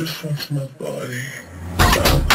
just wants my body.